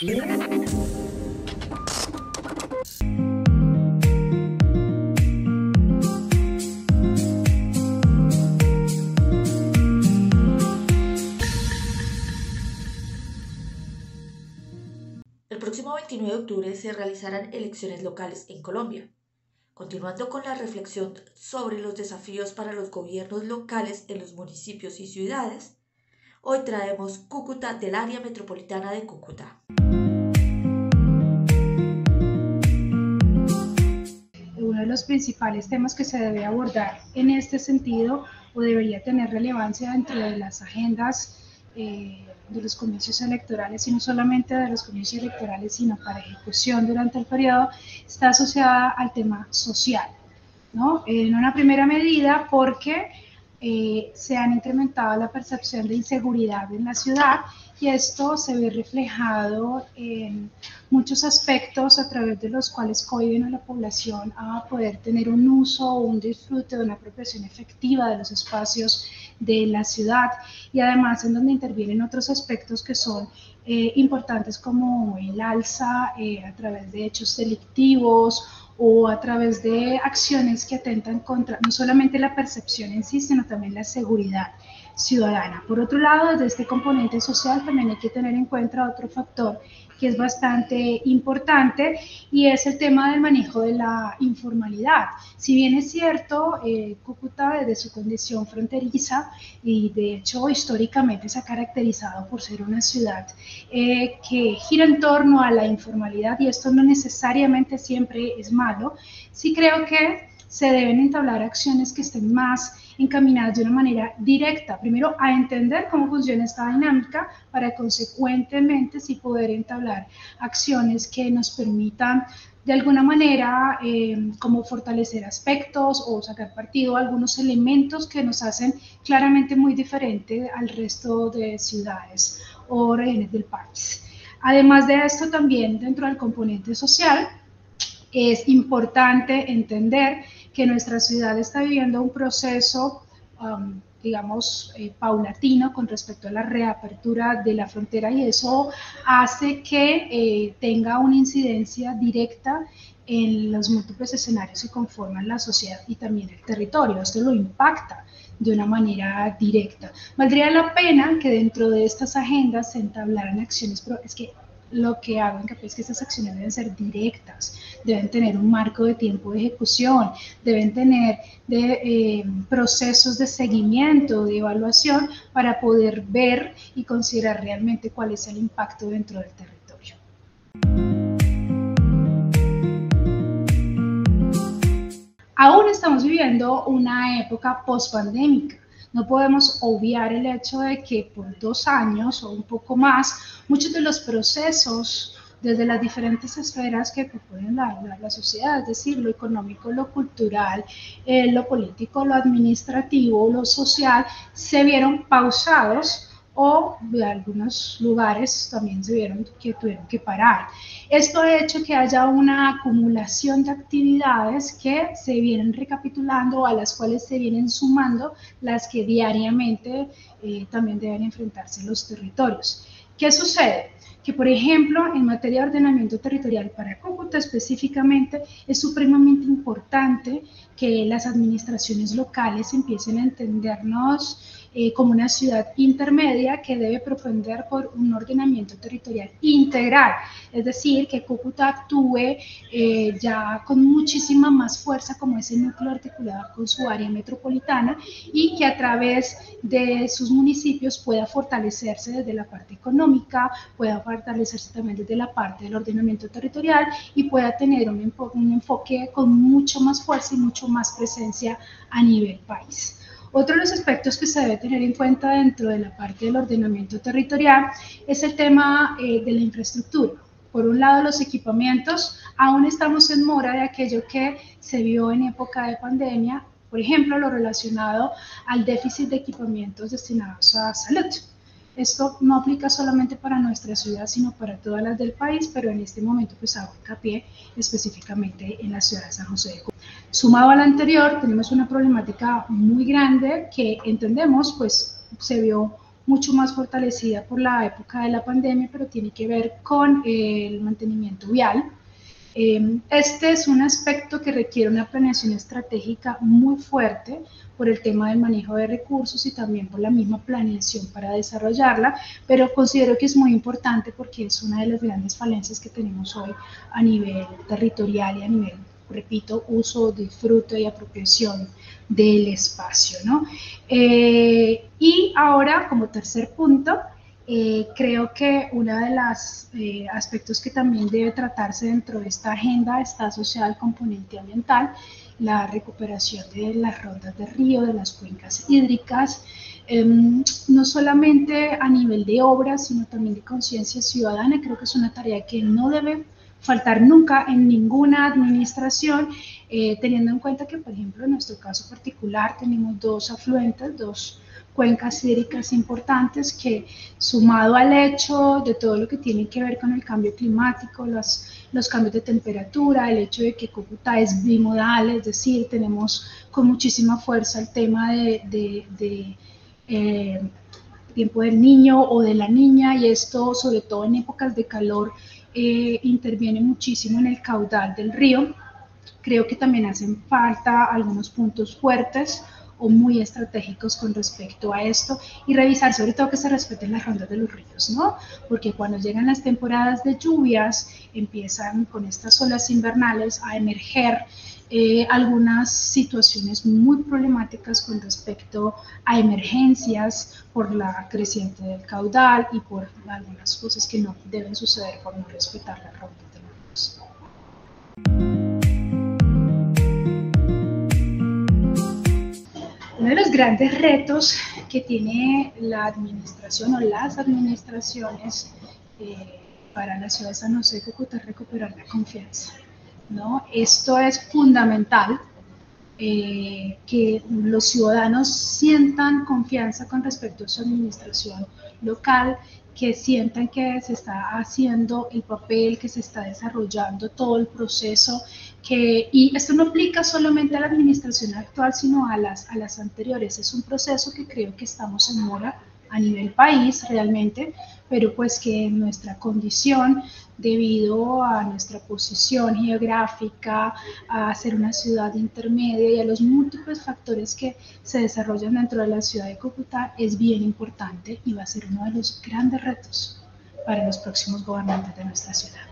El próximo 29 de octubre se realizarán elecciones locales en Colombia. Continuando con la reflexión sobre los desafíos para los gobiernos locales en los municipios y ciudades, hoy traemos Cúcuta del área metropolitana de Cúcuta. Uno de los principales temas que se debe abordar en este sentido o debería tener relevancia dentro de las agendas eh, de los comicios electorales y no solamente de los comicios electorales, sino para ejecución durante el periodo, está asociada al tema social. ¿no? En una primera medida porque eh, se han incrementado la percepción de inseguridad en la ciudad y esto se ve reflejado en muchos aspectos a través de los cuales cohiben a la población a poder tener un uso un disfrute una apropiación efectiva de los espacios de la ciudad y además en donde intervienen otros aspectos que son eh, importantes como el alza eh, a través de hechos delictivos o a través de acciones que atentan contra no solamente la percepción en sí, sino también la seguridad ciudadana. Por otro lado, desde este componente social también hay que tener en cuenta otro factor que es bastante importante y es el tema del manejo de la informalidad. Si bien es cierto, eh, Cúcuta desde su condición fronteriza y de hecho históricamente se ha caracterizado por ser una ciudad eh, que gira en torno a la informalidad y esto no necesariamente siempre es malo, sí creo que se deben entablar acciones que estén más encaminadas de una manera directa, primero a entender cómo funciona esta dinámica para consecuentemente sí poder entablar acciones que nos permitan de alguna manera eh, como fortalecer aspectos o sacar partido a algunos elementos que nos hacen claramente muy diferente al resto de ciudades o regiones del país. Además de esto, también dentro del componente social, es importante entender que nuestra ciudad está viviendo un proceso, um, digamos, eh, paulatino con respecto a la reapertura de la frontera y eso hace que eh, tenga una incidencia directa en los múltiples escenarios que conforman la sociedad y también el territorio. Esto lo impacta de una manera directa. Valdría la pena que dentro de estas agendas se entablaran acciones, pero es que lo que hago en es que esas acciones deben ser directas, deben tener un marco de tiempo de ejecución, deben tener eh, procesos de seguimiento, de evaluación para poder ver y considerar realmente cuál es el impacto dentro del territorio. Aún estamos viviendo una época post-pandémica no podemos obviar el hecho de que por dos años o un poco más, muchos de los procesos desde las diferentes esferas que proponen la, la, sociedad, es decir, lo económico, lo cultural, eh, lo político, lo administrativo, lo social, se vieron pausados o de algunos lugares también se vieron que tuvieron que parar. Esto ha hecho que haya una acumulación de actividades que se vienen recapitulando, a las cuales se vienen sumando las que diariamente eh, también deben enfrentarse los territorios. ¿Qué sucede? Que, por ejemplo, en materia de ordenamiento territorial para Cúcuta específicamente, es supremamente importante que las administraciones locales empiecen a entendernos eh, como una ciudad intermedia que debe propender por un ordenamiento territorial integral, es decir, que Cúcuta actúe eh, ya con muchísima más fuerza como ese núcleo articulado con su área metropolitana y que a través de sus municipios pueda fortalecerse desde la parte económica, pueda fortalecerse también desde la parte del ordenamiento territorial y pueda tener un, un enfoque con mucho más fuerza y mucho más presencia a nivel país. Otro de los aspectos que se debe tener en cuenta dentro de la parte del ordenamiento territorial es el tema eh, de la infraestructura. Por un lado, los equipamientos, aún estamos en mora de aquello que se vio en época de pandemia, por ejemplo, lo relacionado al déficit de equipamientos destinados a salud. Esto no aplica solamente para nuestra ciudad, sino para todas las del país, pero en este momento pues hago hincapié específicamente en la ciudad de San José de Cuba. Sumado al anterior, tenemos una problemática muy grande que entendemos pues se vio mucho más fortalecida por la época de la pandemia, pero tiene que ver con el mantenimiento vial. Em, este es un aspecto que requiere una planeación estratégica muy fuerte por el tema del manejo de recursos y también por la misma planeación para desarrollarla, pero considero que es muy importante porque es una de las grandes falencias que tenemos hoy a nivel territorial y a nivel repito, uso, disfrute y apropiación del espacio. ¿no? Eh, y ahora, como tercer punto, eh, creo que uno de los eh, aspectos que también debe tratarse dentro de esta agenda está asociado al componente ambiental, la recuperación de las rondas de río, de las cuencas hídricas, em, no solamente a nivel de obras, sino también de conciencia ciudadana. Creo que es una tarea que no debe faltar nunca en ninguna administración, eh, teniendo en cuenta que, por ejemplo, en nuestro caso particular tenemos dos afluentes, dos cuencas hídricas importantes que sumado al hecho de todo lo que tiene que ver con el cambio climático, los, los cambios de temperatura, el hecho de que Cúcuta es bimodal, es decir, tenemos con muchísima fuerza el tema de, de, eh, tiempo del niño o de la niña y esto sobre todo en épocas de calor eh, interviene muchísimo en el caudal del río. Creo que también hacen falta algunos puntos fuertes o muy estratégicos con respecto a esto y revisar sobre todo que se respeten las rondas de los ríos, ¿no? Porque cuando llegan las temporadas de lluvias empiezan con estas olas invernales a emerger eh, algunas situaciones muy problemáticas con respecto a emergencias por la creciente del caudal y por algunas cosas que no deben suceder por no respetar la ronda grandes retos que tiene la administración o las administraciones eh, para la ciudad de San José de Cúcuta es recuperar la confianza ¿no? Esto es fundamental, eh, que los ciudadanos sientan confianza con respecto a su administración local, que sientan que se está haciendo el papel, que se está desarrollando todo el proceso, que, y esto no aplica solamente a la administración actual, sino a las, a las anteriores. Es un proceso que creo que estamos en mora a nivel país realmente, pero pues que nuestra condición, debido a nuestra posición geográfica, a ser una ciudad intermedia y a los múltiples factores que se desarrollan dentro de la ciudad de Cúcuta, es bien importante y va a ser uno de los grandes retos para los próximos gobernantes de nuestra ciudad.